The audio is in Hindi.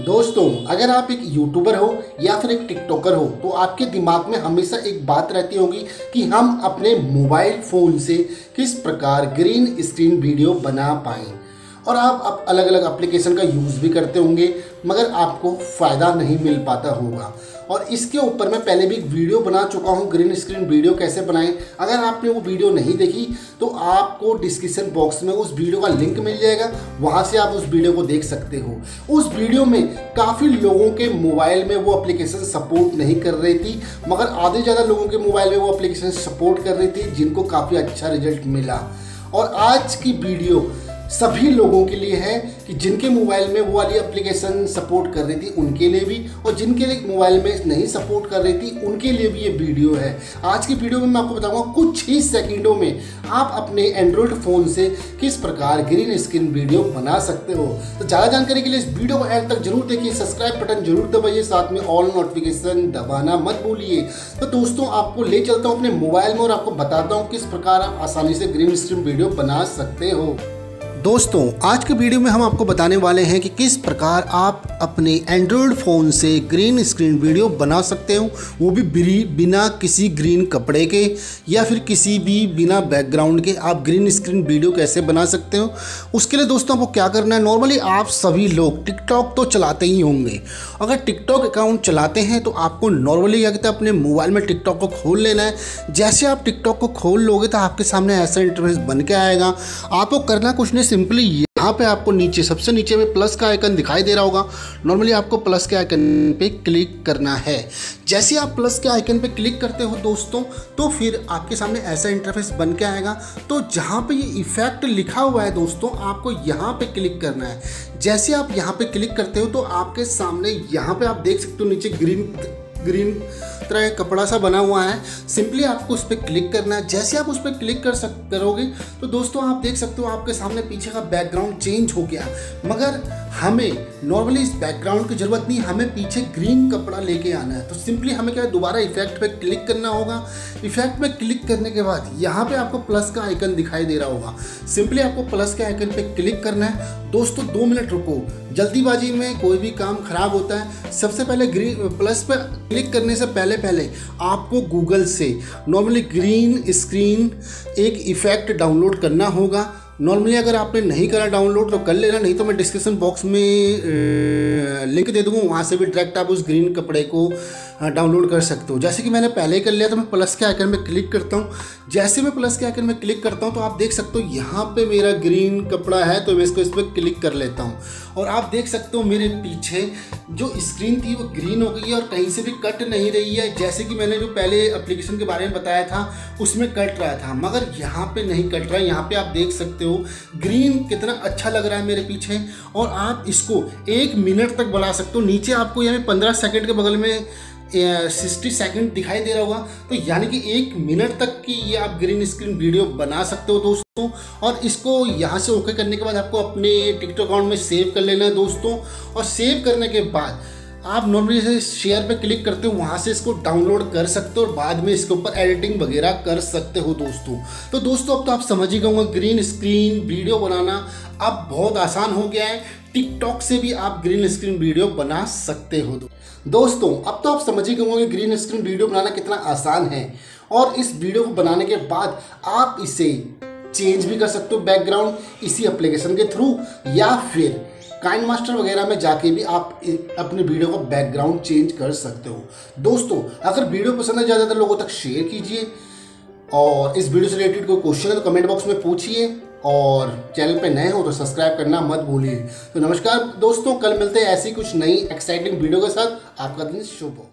दोस्तों, अगर आप एक यूट्यूबर हो या फिर एक टिकटॉकर हो तो आपके दिमाग में हमेशा एक बात रहती होगी कि हम अपने मोबाइल फ़ोन से किस प्रकार ग्रीन स्क्रीन वीडियो बना पाएँ। और आप अब अलग अलग एप्लीकेशन का यूज़ भी करते होंगे मगर आपको फ़ायदा नहीं मिल पाता होगा। और इसके ऊपर मैं पहले भी एक वीडियो बना चुका हूँ, ग्रीन स्क्रीन वीडियो कैसे बनाएँ। अगर आपने वो वीडियो नहीं देखी तो आपको डिस्क्रिप्शन बॉक्स में उस वीडियो का लिंक मिल जाएगा। वहाँ से आप उस वीडियो को देख सकते हो। उस वीडियो में काफ़ी लोगों के मोबाइल में वो अप्लीकेशन सपोर्ट नहीं कर रही थी, मगर आधे ज़्यादा लोगों के मोबाइल में वो अप्लीकेशन सपोर्ट कर रही थी, जिनको काफ़ी अच्छा रिज़ल्ट मिला। और आज की वीडियो सभी लोगों के लिए है कि जिनके मोबाइल में वो वाली एप्लीकेशन सपोर्ट कर रही थी, उनके लिए भी, और जिनके लिए मोबाइल में नहीं सपोर्ट कर रही थी, उनके लिए भी ये वीडियो है। आज की वीडियो में मैं आपको बताऊँगा कुछ ही सेकंडों में आप अपने एंड्रॉयड फ़ोन से किस प्रकार ग्रीन स्क्रीन वीडियो बना सकते हो। तो ज़्यादा जानकारी के लिए इस वीडियो को एंड तक ज़रूर देखिए सब्सक्राइब बटन ज़रूर दबाइए, साथ में ऑल नोटिफिकेशन दबाना मत भूलिए। तो दोस्तों, आपको ले चलता हूँ अपने मोबाइल में और आपको बताता हूँ किस प्रकार आप आसानी से ग्रीन स्क्रीन वीडियो बना सकते हो। दोस्तों, आज के वीडियो में हम आपको बताने वाले हैं कि किस प्रकार आप अपने एंड्रॉयड फ़ोन से ग्रीन स्क्रीन वीडियो बना सकते हो। वो भी बिना किसी ग्रीन कपड़े के या फिर किसी भी बिना बैकग्राउंड के आप ग्रीन स्क्रीन वीडियो कैसे बना सकते हो। उसके लिए दोस्तों, आपको क्या करना है? नॉर्मली आप सभी लोग टिकटॉक तो चलाते ही होंगे। अगर टिकटॉक अकाउंट चलाते हैं तो आपको नॉर्मली क्या कहते हैं, अपने मोबाइल में टिकटॉक को खोल लेना है। जैसे आप टिकटॉक को खोल लोगे तो आपके सामने ऐसा इंटरफेस बन के आएगा। आपको करना कुछ नहीं सिंपली यहाँ पे आपको नीचे, सबसे नीचे में प्लस का आइकन दिखाई दे रहा होगा। नॉर्मली आपको प्लस के आइकन पे क्लिक करना है। जैसे आप प्लस के आइकन पे क्लिक करते हो दोस्तों तो फिर आपके सामने ऐसा इंटरफेस बन के आएगा। तो जहाँ पे ये इफ़ेक्ट लिखा हुआ है दोस्तों, आपको यहाँ पे क्लिक करना है। जैसे आप यहाँ पे क्लिक करते हो तो आपके सामने यहाँ पे आप देख सकते हो नीचे ग्रीन ग्रीन तरह कपड़ा सा बना हुआ है। सिंपली आपको उस पर क्लिक करना है। जैसे आप उस पर क्लिक कर सक, करोगे तो दोस्तों आप देख सकते हो आपके सामने पीछे का बैकग्राउंड चेंज हो गया। मगर हमें नॉर्मली इस बैकग्राउंड की ज़रूरत नहीं, हमें पीछे ग्रीन कपड़ा लेके आना है। तो सिंपली हमें क्या है, दोबारा इफ़ेक्ट पे क्लिक करना होगा। इफ़ेक्ट पे क्लिक करने के बाद यहाँ पे आपको प्लस का आइकन दिखाई दे रहा होगा। सिंपली आपको प्लस के आइकन पे क्लिक करना है। दोस्तों, दो मिनट रुको। जल्दीबाजी में कोई भी काम खराब होता है, सबसे पहले ग्रीन प्लस पर क्लिक करने से पहले पहले पहले आपको गूगल से नॉर्मली ग्रीन स्क्रीन एक इफ़ेक्ट डाउनलोड करना होगा। नॉर्मली अगर आपने नहीं करा डाउनलोड तो कर लेना, नहीं तो मैं डिस्क्रिप्शन बॉक्स में लिंक दे दूँगा, वहाँ से भी डायरेक्ट आप उस ग्रीन कपड़े को डाउनलोड कर सकते हो। जैसे कि मैंने पहले कर लिया तो मैं प्लस के आइकन में क्लिक करता हूँ। जैसे मैं प्लस के आइकन में क्लिक करता हूँ तो आप देख सकते हो, यहाँ पे मेरा ग्रीन कपड़ा है तो मैं इसको इस पर क्लिक कर लेता हूँ। और आप देख सकते हो, मेरे पीछे जो स्क्रीन थी, वो ग्रीन हो गई है और कहीं से भी कट नहीं रही है। जैसे कि मैंने जो पहले एप्लीकेशन के बारे में बताया था, उसमें कट रहा था। मगर यहाँ पर नहीं कट रहा है यहाँ पे आप देख सकते हो। ग्रीन कितना अच्छा लग रहा है मेरे पीछे। और आप इसको एक मिनट तक बढ़ा सकते हो। नीचे आपको यहाँ पंद्रह सेकेंड के बगल में सिक्सटी सेकंड दिखाई दे रहा होगा। तो यानी कि एक मिनट तक की ये आप ग्रीन स्क्रीन वीडियो बना सकते हो दोस्तों। और इसको यहाँ से ओके करने के बाद आपको अपने टिकटॉक अकाउंट में सेव कर लेना है दोस्तों। और सेव करने के बाद आप नॉर्मली से शेयर पे क्लिक करते हो, वहाँ से इसको डाउनलोड कर सकते हो और बाद में इसके ऊपर एडिटिंग वगैरह कर सकते हो दोस्तों। तो दोस्तों, अब तो आप समझ ही गए ग्रीन स्क्रीन वीडियो बनाना अब बहुत आसान हो गया है। टिकटॉक से भी आप ग्रीन स्क्रीन वीडियो बना सकते हो दोस्तों, अब तो आप समझ ही गए होंगे ग्रीन स्क्रीन वीडियो बनाना कितना आसान है। और इस वीडियो को बनाने के बाद आप इसे चेंज भी कर सकते हो बैकग्राउंड इसी एप्लीकेशन के थ्रू या फिर काइन मास्टर वगैरह में जाके भी आप अपने वीडियो का बैकग्राउंड चेंज कर सकते हो। दोस्तों, अगर वीडियो पसंद है, ज़्यादातर लोगों तक शेयर कीजिए और इस वीडियो से रिलेटेड कोई क्वेश्चन है तो कमेंट बॉक्स में पूछिए और चैनल पे नए हो तो सब्सक्राइब करना मत भूलिए। तो नमस्कार, दोस्तों, कल मिलते हैं ऐसी कुछ नई एक्साइटिंग वीडियो के साथ। आपका दिन शुभ हो।